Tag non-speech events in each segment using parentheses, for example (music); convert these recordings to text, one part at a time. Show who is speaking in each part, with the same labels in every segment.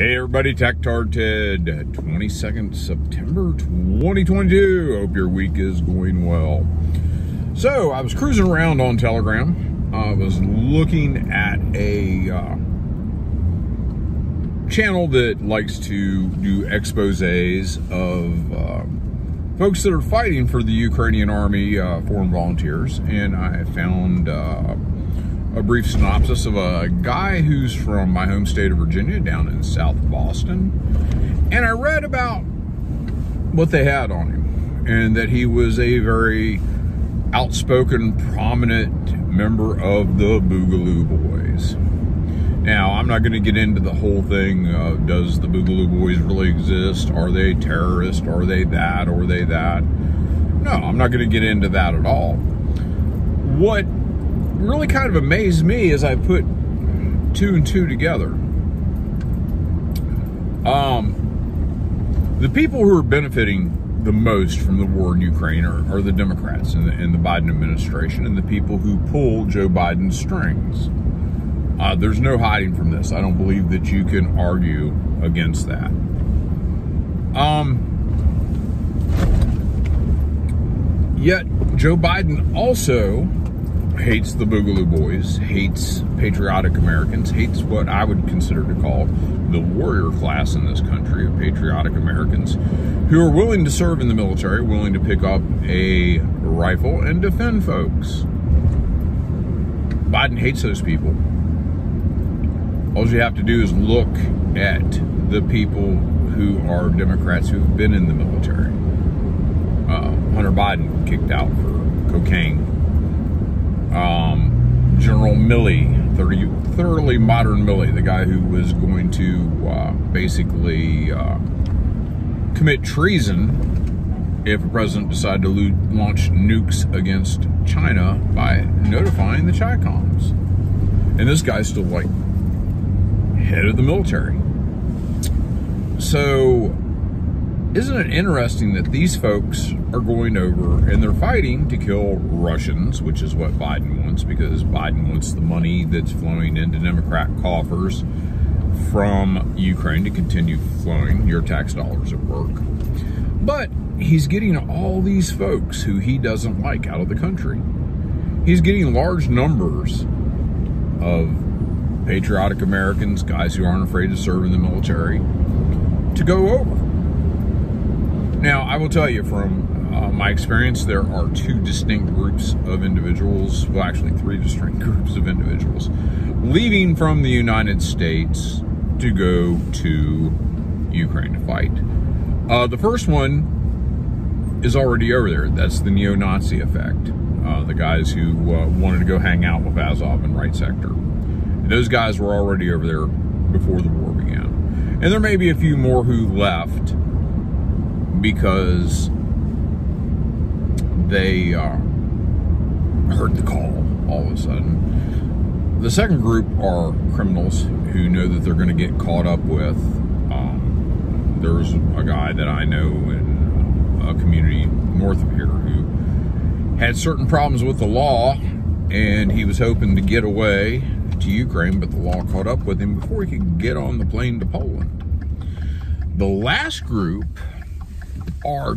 Speaker 1: Hey everybody, Tactard Ted, 22nd September 2022. Hope your week is going well. So, I was cruising around on Telegram. I was looking at a uh, channel that likes to do exposes of uh, folks that are fighting for the Ukrainian army, uh, foreign volunteers, and I found uh, a brief synopsis of a guy who's from my home state of Virginia down in South Boston. And I read about what they had on him and that he was a very outspoken, prominent member of the Boogaloo Boys. Now, I'm not going to get into the whole thing of does the Boogaloo Boys really exist? Are they terrorists? Are they that? Are they that? No, I'm not going to get into that at all. What really kind of amazed me as I put two and two together. Um, the people who are benefiting the most from the war in Ukraine are, are the Democrats and the, and the, Biden administration and the people who pull Joe Biden's strings. Uh, there's no hiding from this. I don't believe that you can argue against that. Um, yet Joe Biden also hates the Boogaloo Boys, hates patriotic Americans, hates what I would consider to call the warrior class in this country of patriotic Americans who are willing to serve in the military, willing to pick up a rifle and defend folks. Biden hates those people. All you have to do is look at the people who are Democrats who've been in the military. Uh, Hunter Biden kicked out for cocaine um, General Milley, 30, thoroughly modern Milley, the guy who was going to uh, basically uh, commit treason if a president decided to launch nukes against China by notifying the Chicoms. And this guy's still like head of the military. So isn't it interesting that these folks are going over and they're fighting to kill Russians, which is what Biden wants, because Biden wants the money that's flowing into Democrat coffers from Ukraine to continue flowing. Your tax dollars at work. But he's getting all these folks who he doesn't like out of the country. He's getting large numbers of patriotic Americans, guys who aren't afraid to serve in the military, to go over. Now, I will tell you from uh, my experience, there are two distinct groups of individuals, well, actually, three distinct (laughs) groups of individuals leaving from the United States to go to Ukraine to fight. Uh, the first one is already over there. That's the neo Nazi effect. Uh, the guys who uh, wanted to go hang out with Azov and right sector. And those guys were already over there before the war began. And there may be a few more who left because they uh, heard the call all of a sudden. The second group are criminals who know that they're going to get caught up with. Um, there's a guy that I know in a community north of here who had certain problems with the law and he was hoping to get away to Ukraine, but the law caught up with him before he could get on the plane to Poland. The last group are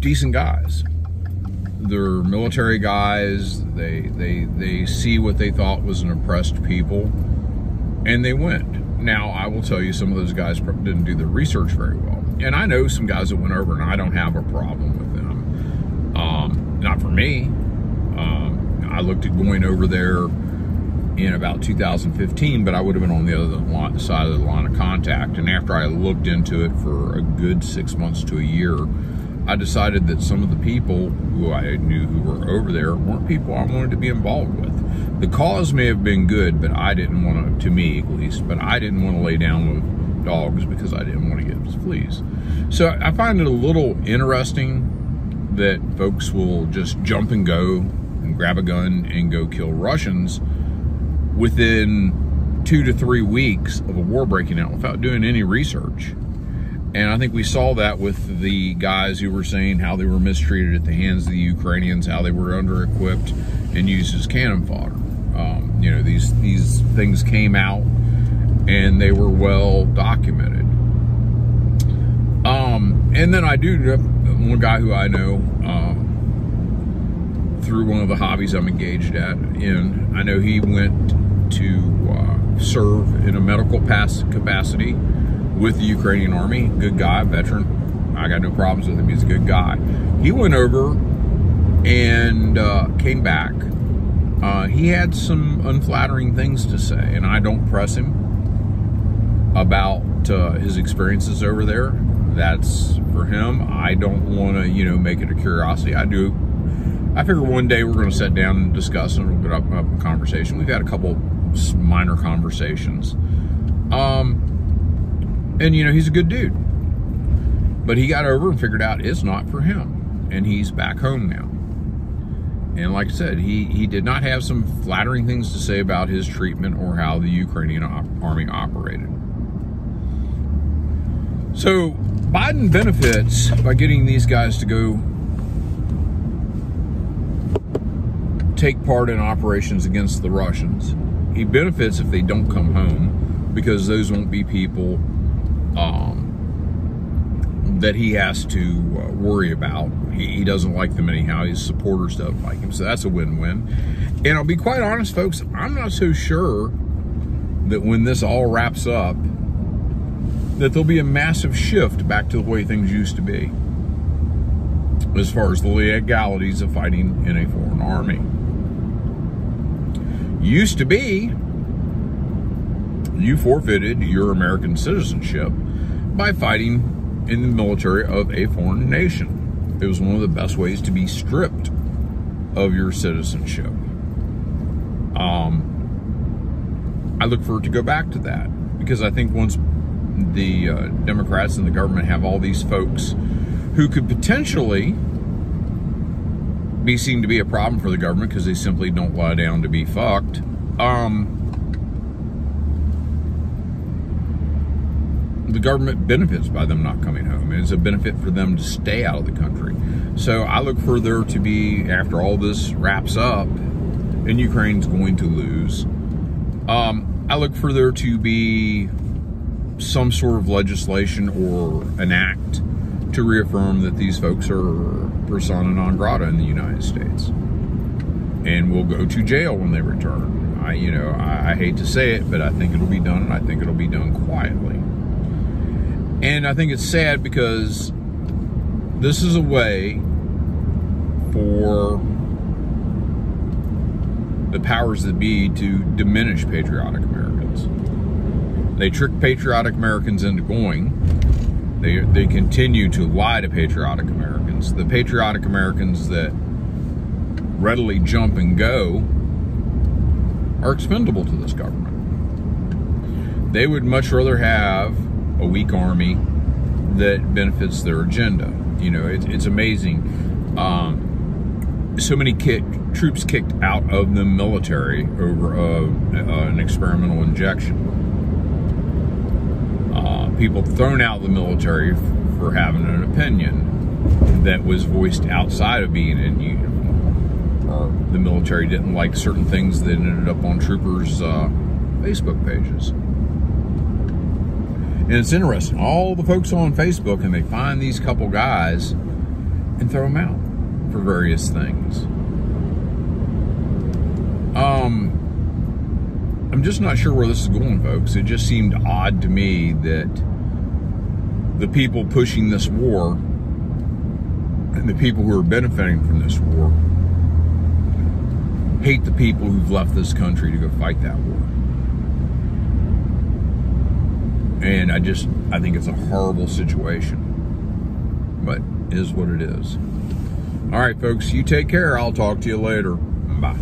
Speaker 1: decent guys. They're military guys. They they they see what they thought was an oppressed people, and they went. Now I will tell you, some of those guys didn't do their research very well, and I know some guys that went over, and I don't have a problem with them. Um, not for me. Um, I looked at going over there in about 2015, but I would have been on the other side of the line of contact. And after I looked into it for a good six months to a year, I decided that some of the people who I knew who were over there weren't people I wanted to be involved with. The cause may have been good, but I didn't want to, to me at least, but I didn't want to lay down with dogs because I didn't want to get fleas. So I find it a little interesting that folks will just jump and go and grab a gun and go kill Russians within two to three weeks of a war breaking out without doing any research. And I think we saw that with the guys who were saying how they were mistreated at the hands of the Ukrainians, how they were under equipped and used as cannon fodder. Um, you know, these these things came out and they were well documented. Um, and then I do one guy who I know um, through one of the hobbies I'm engaged at in. I know he went to uh, serve in a medical pass capacity with the Ukrainian army. Good guy, veteran. I got no problems with him. He's a good guy. He went over and uh, came back. Uh, he had some unflattering things to say, and I don't press him about uh, his experiences over there. That's for him. I don't want to, you know, make it a curiosity. I do. I figure one day we're going to sit down and discuss and we'll get up, up a conversation. We've had a couple minor conversations. Um, and you know, he's a good dude. But he got over and figured out it's not for him. And he's back home now. And like I said, he, he did not have some flattering things to say about his treatment or how the Ukrainian op army operated. So Biden benefits by getting these guys to go take part in operations against the Russians. He benefits if they don't come home because those won't be people um, that he has to uh, worry about. He, he, doesn't like them anyhow. His supporters don't like him. So that's a win-win. And I'll be quite honest, folks, I'm not so sure that when this all wraps up, that there'll be a massive shift back to the way things used to be as far as the legalities of fighting in a foreign army. Used to be, you forfeited your American citizenship by fighting in the military of a foreign nation. It was one of the best ways to be stripped of your citizenship. Um, I look forward to go back to that because I think once the uh, Democrats and the government have all these folks who could potentially be seen to be a problem for the government because they simply don't lie down to be fucked. Um, the government benefits by them not coming home. It's a benefit for them to stay out of the country. So I look for there to be, after all this wraps up, and Ukraine's going to lose, um, I look for there to be some sort of legislation or an act to reaffirm that these folks are persona non grata in the United States and will go to jail when they return. I, you know, I, I hate to say it, but I think it'll be done, and I think it'll be done quietly. And I think it's sad because this is a way for the powers that be to diminish patriotic Americans. They trick patriotic Americans into going. They, they continue to lie to patriotic Americans. The patriotic Americans that readily jump and go are expendable to this government. They would much rather have a weak army that benefits their agenda. You know, it, it's amazing. Um, so many troops kicked out of the military over an experimental injection people thrown out of the military for having an opinion that was voiced outside of being in uniform. Or the military didn't like certain things that ended up on troopers' uh, Facebook pages. And it's interesting. All the folks on Facebook, and they find these couple guys and throw them out for various things. Um, I'm just not sure where this is going, folks. It just seemed odd to me that the people pushing this war and the people who are benefiting from this war hate the people who've left this country to go fight that war. And I just, I think it's a horrible situation. But is what it is. All right, folks, you take care. I'll talk to you later. Bye.